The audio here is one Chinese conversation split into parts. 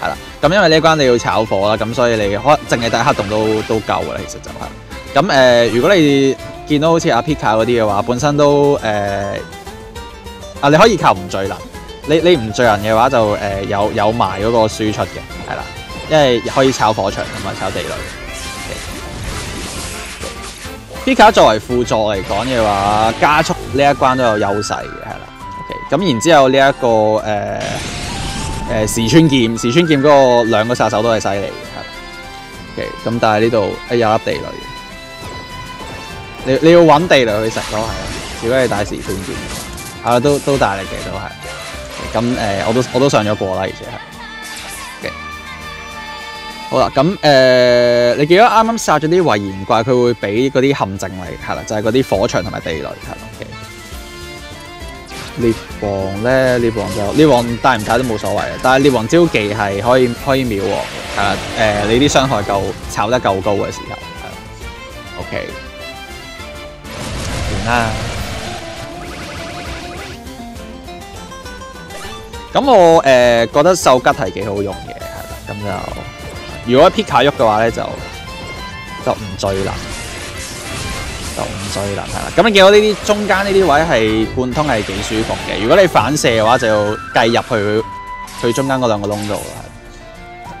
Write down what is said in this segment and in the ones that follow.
系啦，咁因為呢一關你要炒火啦，咁所以你可能淨係打黑洞都都夠噶啦，其實就係、是。咁诶、如果你見到好似阿 Pika 嗰啲嘅話，本身都诶、啊，你可以靠唔聚人，你你唔聚人嘅話就诶、有有埋嗰個輸出嘅，系啦，因為可以炒火場同埋炒地雷。Pika 作為輔助嚟講嘅話，加速呢一關都有優勢嘅，系啦。OK，咁然之後呢、一個誒。呃誒時川劍，時川剑嗰個兩個殺手都系犀利嘅，係。OK，咁但系呢度誒有粒地雷，你你要揾地雷去食咯，系啊。如果你打時川劍，啊都都大力嘅都系。咁誒、呃，我都我都上咗过啦，而且系。好啦，咁誒、呃，你記得啱啱殺咗啲遺言怪，佢會俾嗰啲陷阱嚟，係啦，就係嗰啲火牆同埋地雷，係啦。OK。獵王咧，獵王就獵王带唔带都冇所謂嘅，但係獵王招技係可以可以秒喎，係啦，誒你啲傷害夠炒得夠高嘅時候，係，OK，完啦。咁我诶、呃、覺得獸吉係幾好用嘅，系啦，咁就如果 Pika 喐嘅話咧，就就唔追啦。就唔追啦，係啦。咁你見到呢啲中間呢啲位係半通係幾舒服嘅。如果你反射嘅話，就要計入去佢中間嗰兩個窿度啦。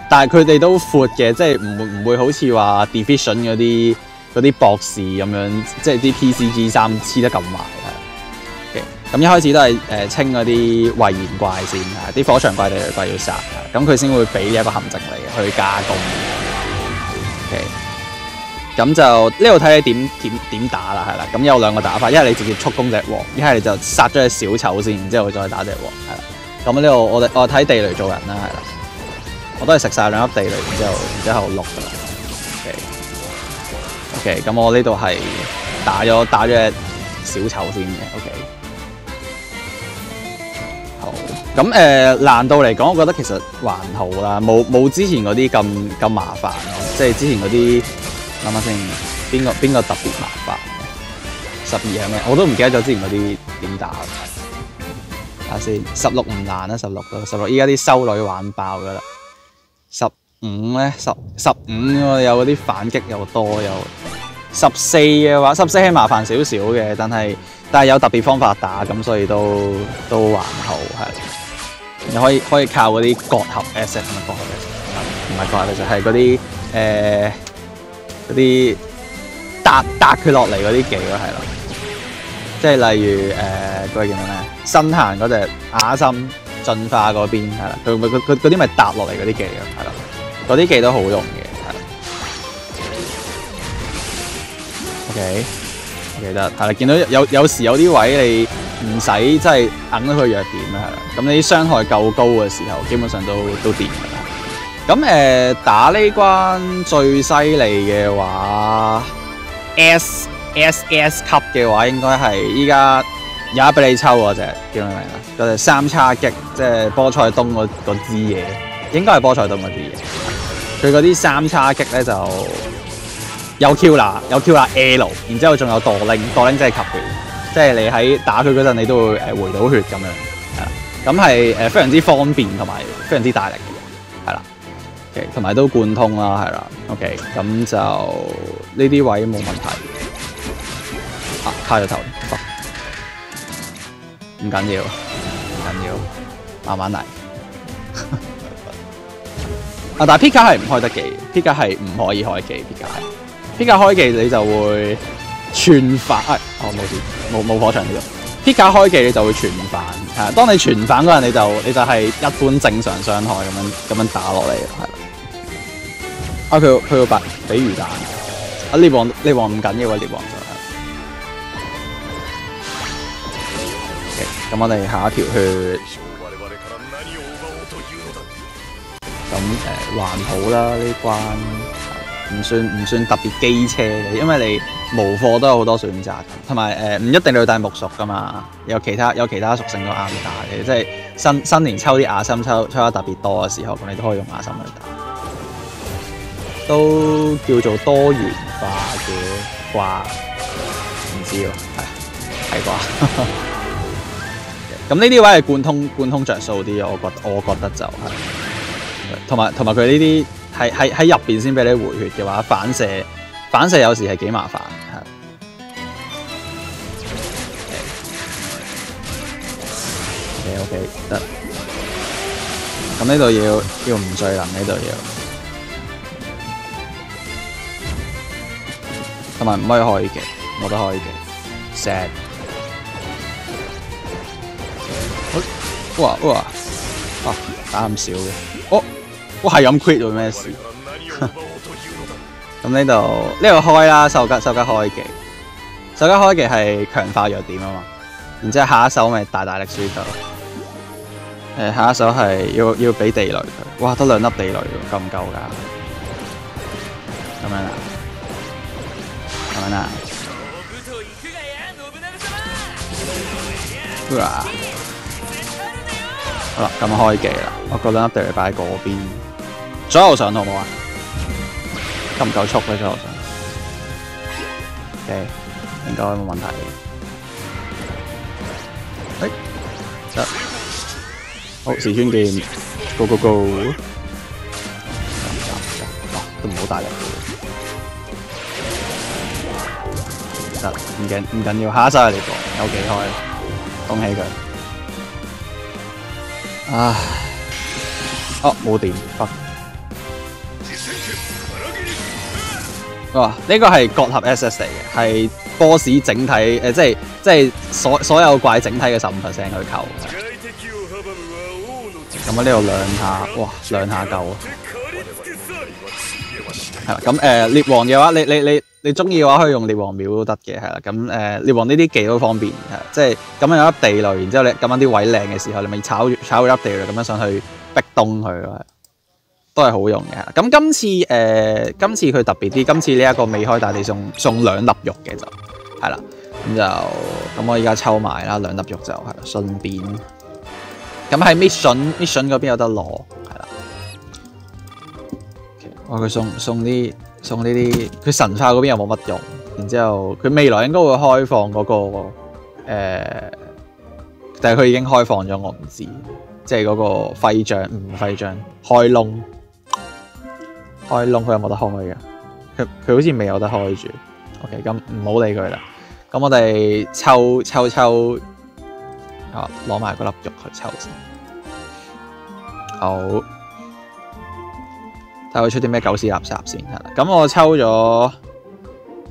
但係佢哋都闊嘅，即係唔會唔會好似話 Division 嗰啲嗰啲博士咁樣，即係啲 PCG 三黐得咁埋。咁一開始都係誒、清嗰啲遺言怪先，啲火牆怪地雷怪要殺，咁佢先會俾一個陷阱嚟去加工。咁就呢度睇你點點點打啦，係啦。咁有兩個打法，一係你直接速攻隻王，一係你就殺咗隻小丑先，然之后再打隻王，係啦。咁呢度我哋我睇地雷做人啦，係啦。我都係食晒兩粒地雷，然之後然之後碌噶啦。OK OK，咁我呢度係打咗打咗隻小丑先嘅。OK，好。咁誒、呃、難度嚟講，我覺得其實還好啦，冇冇之前嗰啲咁咁麻煩咯，即係之前嗰啲。諗下先，邊個邊個特別麻煩？十二係咩？我都唔記得咗之前嗰啲點打。睇下先，十六唔難啦，十六咯，十六。依家啲修女玩爆噶啦。十五咧，十十五有嗰啲反擊又多又。十四嘅話，十四係麻煩少少嘅，但係但系有特別方法打，咁所以都都還好係。你可以可以靠嗰啲割合 S 同埋割合 S，唔系割合 S 係嗰啲誒。嗰啲搭搭佢落嚟嗰啲技咯，係咯，即係例如诶嗰個叫咩咧？新行嗰隻雅心進化嗰邊係啦，佢佢佢嗰啲咪搭落嚟嗰啲技咯，係咯，嗰啲技都好用嘅，係啦。OK，我記得係啦，見到有有時有啲位你唔使即係揞咗佢弱點啦，係啦，咁你啲傷害夠高嘅時候，基本上都都掂㗎啦。咁誒、呃、打呢關最犀利嘅話，S S S 級嘅話，應該係依家有一俾你抽嗰隻叫咩名啊？嗰隻三叉戟，即係波塞冬嗰支嘢，應該係波塞冬嗰支嘢。佢嗰啲三叉戟咧就有 Q 啦，有 Q 啦 L，然之後仲有墮令，墮令即係吸血，即係你喺打佢嗰陣，你都會誒回到血咁樣，係啦。咁係誒非常之方便同埋非常之大力。同埋都貫通啦，係啦，OK，咁就呢啲位冇問題。啊，卡咗頭，唔緊要，唔緊要，慢慢嚟。啊，但係 Pika 係唔開得技，Pika 係唔可以開技，Pika，Pika 開技你就會全反，哎，哦冇事，冇冇火場呢度，Pika 開技你就會全反，當你全反嗰陣你就你就係一般正常傷害咁樣咁樣打落嚟，係。啊！佢佢要白俾鱼蛋，啊！獵王獵王唔緊要啊！獵王就係，咁我哋下一條血，咁誒還好啦呢關，唔算唔算特別機車嘅，因為你無貨都有好多選擇，同埋诶唔一定你要帶木屬噶嘛，有其他有其他屬性都啱打嘅，即係新新年抽啲亞心抽抽得特別多嘅時候，咁你都可以用亞心去打，都叫做多元化嘅啩，唔知喎，係係啩？咁呢啲位係貫通貫通着數啲，我覺我覺得就係、同埋同埋佢呢啲。喺喺喺入邊先俾你回血嘅話，反射反射有時係幾麻煩，係。OK OK 得。咁呢度要要唔聚能呢度要，同埋唔可以開嘅，冇得開嘅。Sad。哇哇，啊打咁少嘅，哦。哇，係咁 quit 做咩事？咁呢度呢度開啦，收吉收吉開技，收吉開技係強化弱點啊嘛。然之後下一手咪大大力輸咗。誒，下一手係要要俾地雷佢。哇，得兩粒地雷，夠唔夠噶？咁樣啦，咁樣啦。好啦，咁開技啦，我覺得一定要擺喺嗰邊。左右上好唔好啊？夠唔夠速咧？左右上，OK，應該冇問題。誒，得，好時穿劍，Go Go Go！都唔好大力，唔紧唔紧要，下一手係你個，有几开，恭喜佢。唉，哦冇電，哇！呢、這個係割合 SS 嚟嘅，系 boss 整体诶、呃，即系即系所所有怪整体嘅十五 percent 去扣。咁啊，呢度两下，哇，两下够啊！係啦，咁誒獵王嘅話，你你你你中意嘅話，可以用獵王秒都得嘅，係啦。咁誒獵王呢啲技都方便，係即係咁樣有粒地雷，然之後你咁樣啲位靚嘅時候，你咪炒炒粒地雷咁樣上去逼東佢。都係好用嘅，咁今次誒、今次佢特別啲，今次呢一個未開大地送送兩粒肉嘅就係啦，咁就咁我而家抽埋啦，兩粒肉就係啦，順便，咁喺 mission mission 嗰邊有得攞，係啦，我、佢送送啲送呢啲，佢神化嗰邊又冇乜用，然之後佢未來應該會開放嗰、那個誒、呃，但係佢已經開放咗，我唔知，即係嗰個徽章唔徽章開窿。開窿佢有冇得開嘅？佢佢好似未有得開住。OK，咁唔好理佢啦。咁我哋抽抽抽，啊，攞埋嗰粒肉去抽先。好，睇佢出啲咩狗屎垃圾先。係啦，咁我抽咗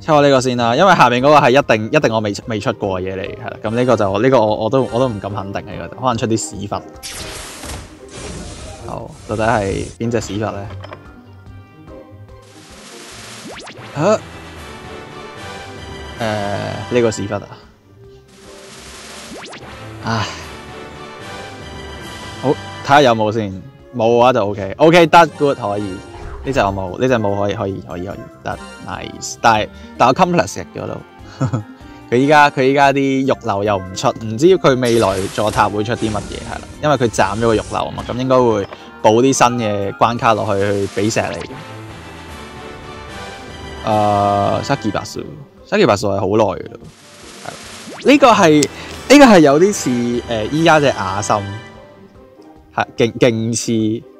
抽咗呢個先啦，因為下面嗰個係一定一定我未未出過嘅嘢嚟。係啦，咁呢個就呢、呢個我我都我都唔敢肯定嘅，可能出啲屎忽。好，到底係邊隻屎忽咧？吓、啊，誒、呃，呢、這個屎忽啊，唉，好，睇下有冇先，冇嘅話就 OK，OK，得 good 可以，呢隻我冇？呢隻冇可以，可以，可以，可以，得 nice，但係但係我 complex 嗰度，佢依家佢依家啲肉流又唔出，唔知佢未來座塔會出啲乜嘢係啦，因為佢斬咗個肉流啊嘛，咁應該會補啲新嘅關卡落去去俾石你。誒，沙基巴蘇，沙基巴蘇係好耐嘅咯，係呢個係呢個係有啲似誒依家隻亞心，係勁勁似，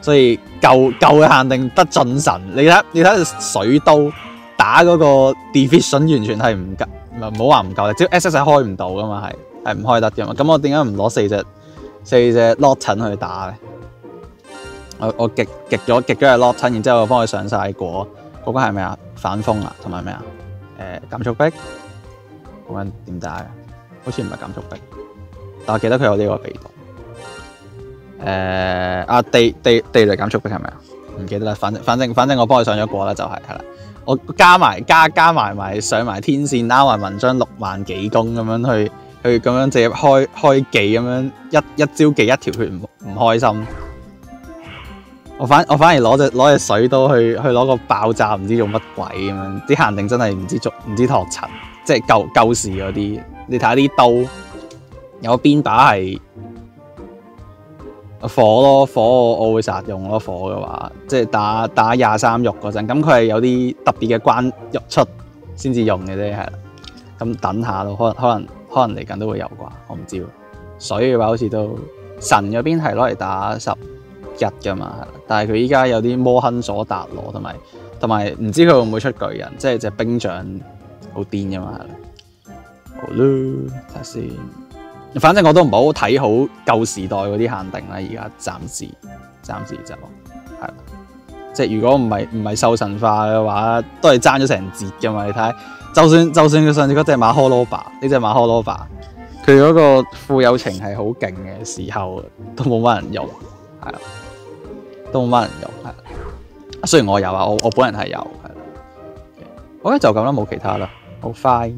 所以舊舊嘅限定得進神。你睇你睇水刀打嗰個 division 完全係唔夠，唔好話唔夠，即 S S 係開唔到噶嘛，係係唔開得嘅嘛。咁我點解唔攞四隻四隻洛塵去打咧？我我極極咗極咗係 lock 親，然之後我幫佢上晒果，嗰、那個係咩啊？反風啊，同埋咩啊？誒、減速壁，講緊點打嘅？好似唔係減速壁，但我記得佢有呢個被動。誒、呃、啊地地地雷減速壁係咪啊？唔記得啦，反正反正反正我幫佢上咗過啦，就係係啦。我加埋加加埋埋上埋天線，拉埋文章六萬幾公咁樣去去咁樣直接開開技咁樣一一招技一條血唔唔開心。我反我反而攞隻攞只水刀去去攞個爆炸唔知做乜鬼咁樣，啲限定真係唔知做唔知托塵，即係舊舊時嗰啲。你睇下啲刀有邊把係？火咯，火我我會成日用咯。火嘅話，即係打打廿三肉嗰陣，咁佢係有啲特別嘅關入出先至用嘅啫，係啦。咁等下咯，可能可能可能嚟緊都會有啩，我唔知。水嘅話好似都神嗰邊係攞嚟打十日噶嘛，係。但係佢依家有啲摩亨索達羅同埋同埋唔知佢會唔會出巨人，即係隻冰將好癲噶嘛，係。好啦，睇下先。反正我都唔好睇好舊時代嗰啲限定啦，而家暫時暫時就係啦。即係如果唔係唔係獸神化嘅話，都係爭咗成截噶嘛。你睇，就算就算佢上次嗰隻馬可羅巴，呢隻馬可羅巴，佢嗰個富有情係好勁嘅時候，都冇乜人用，係啦，都冇乜人用，係。雖然我有啊，我我本人係有，係啦。好，就咁啦，冇其他啦，好快。